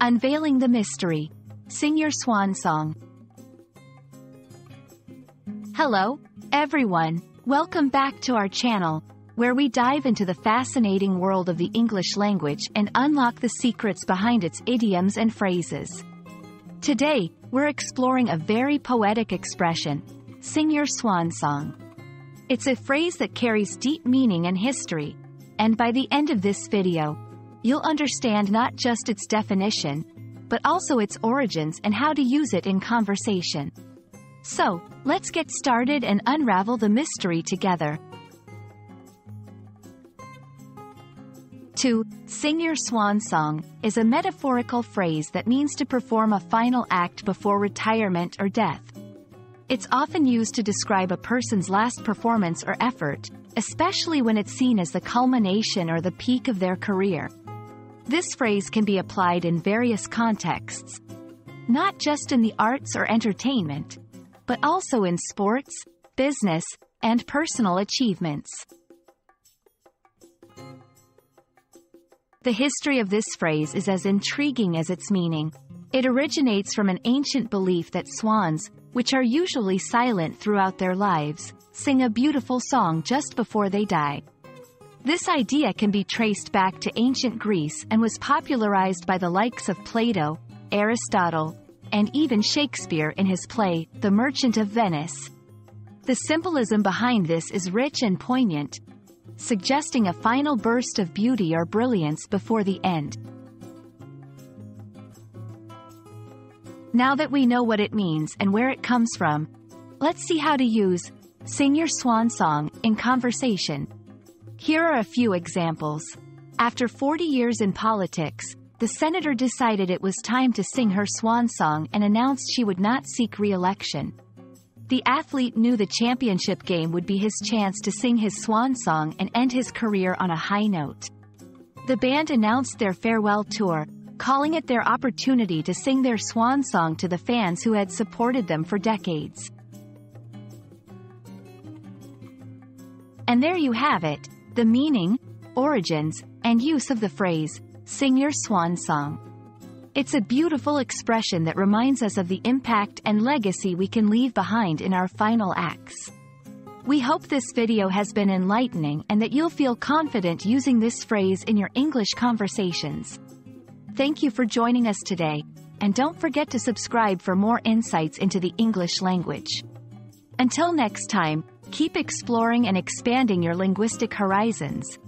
Unveiling the mystery. Sing your swan song. Hello, everyone. Welcome back to our channel, where we dive into the fascinating world of the English language and unlock the secrets behind its idioms and phrases. Today, we're exploring a very poetic expression, sing your swan song. It's a phrase that carries deep meaning and history, and by the end of this video, you'll understand not just its definition, but also its origins and how to use it in conversation. So, let's get started and unravel the mystery together. To sing your swan song is a metaphorical phrase that means to perform a final act before retirement or death. It's often used to describe a person's last performance or effort, especially when it's seen as the culmination or the peak of their career. This phrase can be applied in various contexts, not just in the arts or entertainment, but also in sports, business, and personal achievements. The history of this phrase is as intriguing as its meaning. It originates from an ancient belief that swans, which are usually silent throughout their lives, sing a beautiful song just before they die. This idea can be traced back to ancient Greece and was popularized by the likes of Plato, Aristotle, and even Shakespeare in his play, The Merchant of Venice. The symbolism behind this is rich and poignant, suggesting a final burst of beauty or brilliance before the end. Now that we know what it means and where it comes from, let's see how to use Sing Your Swan Song in conversation. Here are a few examples. After 40 years in politics, the senator decided it was time to sing her swan song and announced she would not seek re-election. The athlete knew the championship game would be his chance to sing his swan song and end his career on a high note. The band announced their farewell tour, calling it their opportunity to sing their swan song to the fans who had supported them for decades. And there you have it, the meaning, origins, and use of the phrase, sing your swan song. It's a beautiful expression that reminds us of the impact and legacy we can leave behind in our final acts. We hope this video has been enlightening and that you'll feel confident using this phrase in your English conversations. Thank you for joining us today, and don't forget to subscribe for more insights into the English language. Until next time, Keep exploring and expanding your linguistic horizons.